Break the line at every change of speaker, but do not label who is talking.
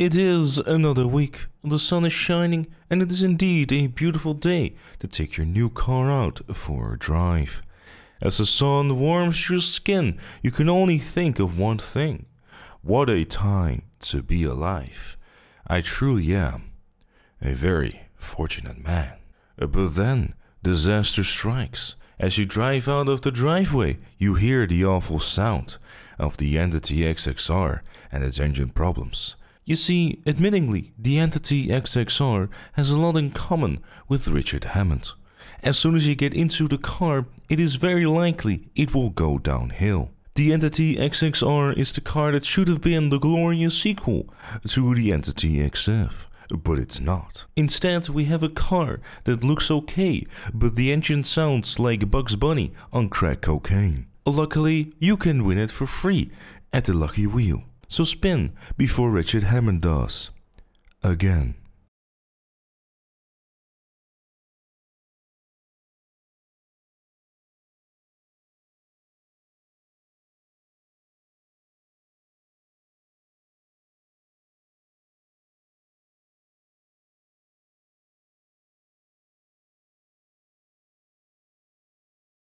It is another week. The sun is shining, and it is indeed a beautiful day to take your new car out for a drive. As the sun warms your skin, you can only think of one thing. What a time to be alive. I truly am a very fortunate man. But then disaster strikes. As you drive out of the driveway, you hear the awful sound of the Entity XXR and its engine problems. You see, admittingly, the Entity XXR has a lot in common with Richard Hammond. As soon as you get into the car, it is very likely it will go downhill. The Entity XXR is the car that should have been the glorious sequel to the Entity XF but it's not. Instead, we have a car that looks okay, but the engine sounds like Bugs Bunny on crack cocaine. Luckily, you can win it for free at the Lucky Wheel. So spin before Richard Hammond does. Again.